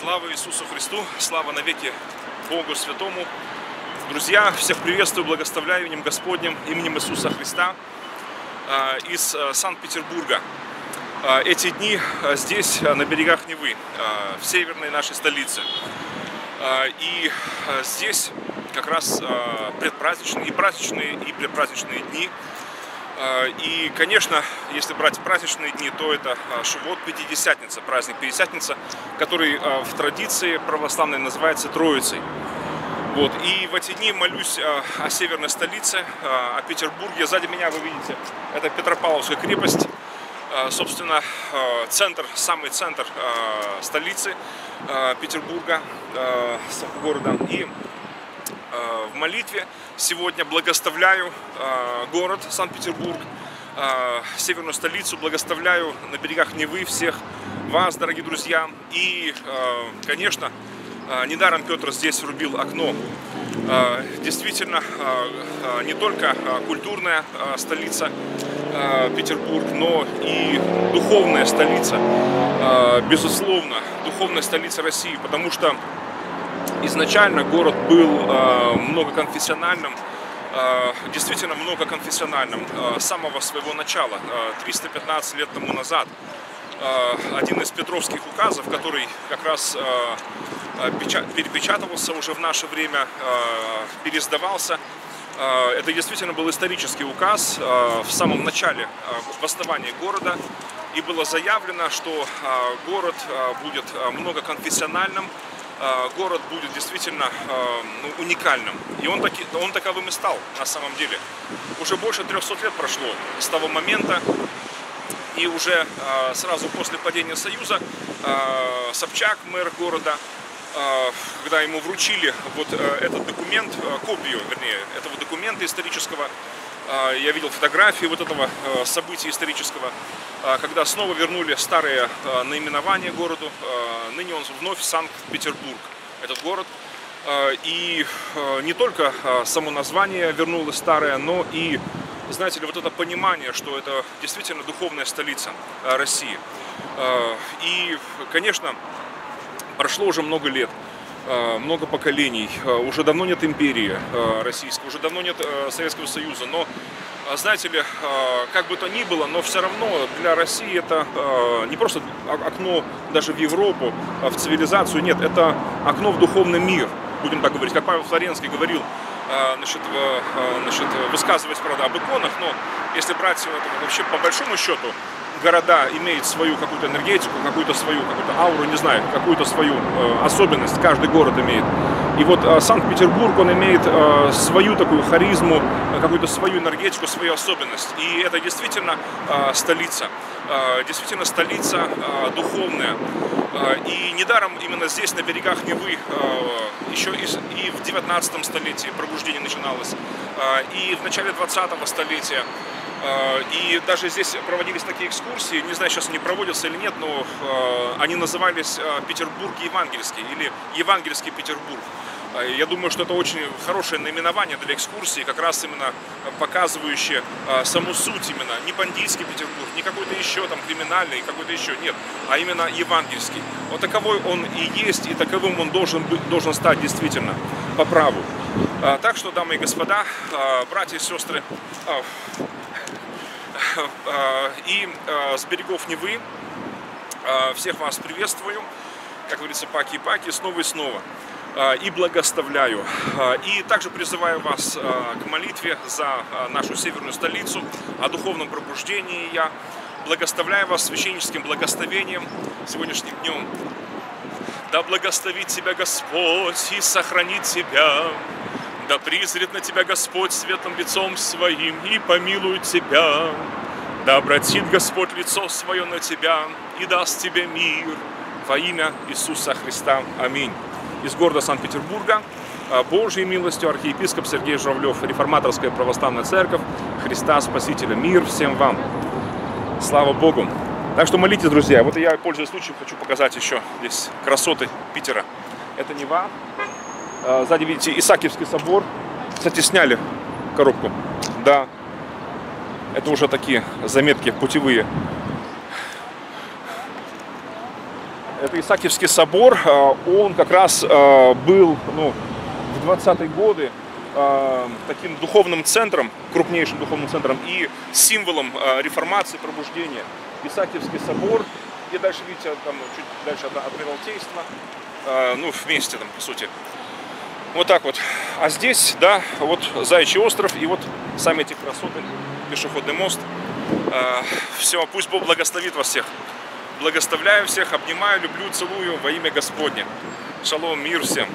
Слава Иисусу Христу, слава навеки Богу Святому. Друзья, всех приветствую, благословляю именем Господним, именем Иисуса Христа а, из а, Санкт-Петербурга. А, эти дни здесь, на берегах Невы, в северной нашей столице. И здесь как раз предпраздничные, и праздничные, и предпраздничные дни – и, конечно, если брать праздничные дни, то это а, Шивот, Пятидесятница, праздник Пятидесятница, который а, в традиции православной называется Троицей. Вот. И в эти дни молюсь о северной столице, о Петербурге. Сзади меня вы видите, это Петропавловская крепость, собственно, центр, самый центр столицы Петербурга, города. И в молитве. Сегодня благоставляю э, город Санкт-Петербург, э, северную столицу, благоставляю на берегах Невы всех вас, дорогие друзья. И, конечно, недаром Петр здесь врубил окно. Действительно, не только культурная столица Петербург, но и духовная столица, безусловно, духовная столица России, потому что изначально город был э, многоконфессиональным, э, действительно многоконфессиональным э, с самого своего начала, 315 лет тому назад. Один из петровских указов, который как раз перепечатывался уже в наше время, пересдавался, это действительно был исторический указ в самом начале восставания города. И было заявлено, что город будет многоконфессиональным, город будет действительно э, ну, уникальным. И он, таки, он таковым и стал на самом деле. Уже больше 300 лет прошло с того момента, и уже э, сразу после падения Союза Собчак, мэр города, когда ему вручили вот этот документ, копию, вернее, этого документа исторического, я видел фотографии вот этого э, события исторического, а, когда снова вернули старые э, наименования городу. А, ныне он вновь Санкт-Петербург, этот город. И не только само название вернулось старое, но и, знаете ли, вот это понимание, что это действительно духовная столица России. И, конечно, прошло уже много лет. Э, много поколений, э, уже давно нет империи э, российской, уже давно нет Советского Союза, но знаете ли, как бы то ни было, но все равно для России это не просто окно даже в Европу, в цивилизацию, нет, это окно в духовный мир, будем так говорить, как Павел Флоренский говорил, насчет, насчет высказывать, правда, об иконах, но если брать вообще по большому счету, города имеют свою какую-то энергетику, какую-то свою какую-то ауру, не знаю, какую-то свою э, особенность, каждый город имеет. И вот э, Санкт-Петербург, он имеет э, свою такую харизму, э, какую-то свою энергетику, свою особенность. И это действительно э, столица, э, действительно столица э, духовная. Э, и недаром именно здесь, на берегах Невы, э, еще и, в 19 столетии пробуждение начиналось, э, и в начале 20 столетия и даже здесь проводились такие экскурсии, не знаю, сейчас они проводятся или нет, но а, они назывались а, Петербург Евангельский или Евангельский Петербург. Я думаю, что это очень хорошее наименование для экскурсии, как раз именно показывающее саму суть именно. Не бандитский Петербург, не какой-то еще там криминальный, какой-то еще, нет, а именно евангельский. Вот таковой он и есть, и таковым он должен, быть, должен стать действительно по праву. Так что, дамы и господа, братья и сестры, и э, с берегов Невы э, всех вас приветствую, как говорится, паки-паки, снова и снова. И благоставляю. И также призываю вас к молитве за нашу северную столицу, о духовном пробуждении я. Благоставляю вас священническим благословением сегодняшним днем. Да благословит тебя Господь и сохранит тебя. Да призрит на тебя Господь светлым лицом своим и помилует тебя. Да обратит Господь лицо свое на тебя и даст тебе мир во имя Иисуса Христа. Аминь. Из города Санкт-Петербурга а, Божьей милостью архиепископ Сергей Журавлев, Реформаторская православная церковь, Христа Спасителя. Мир всем вам. Слава Богу. Так что молитесь, друзья. Вот я, пользуясь случаем, хочу показать еще здесь красоты Питера. Это Нева, сзади видите Исаакиевский собор. Кстати, сняли коробку. Да, это уже такие заметки путевые. Это Исаакиевский собор. А, Он как раз а, был ну, в 20-е годы таким духовным центром, крупнейшим духовным центром и символом реформации, пробуждения. Исаакиевский собор. И дальше, видите, там чуть дальше Адми- Адмиралтейство. Ну, вместе там, по сути. Вот так вот. А здесь, да, вот Заячий остров и вот сами эти красоты, пешеходный мост. Все, пусть Бог благословит вас всех. Благословляю всех, обнимаю, люблю, целую во имя Господне. Шалом, мир всем.